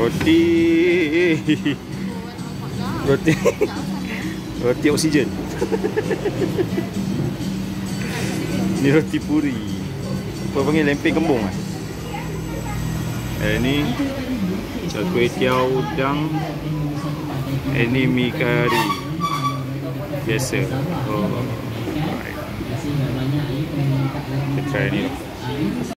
roti. Roti. Roti oksigen. Ni roti puri. Apa panggil? Lempeng kembung ah? eh ni kuih tiaw udang. Eh ni mi kari. Biasa. Oh. kita try ni.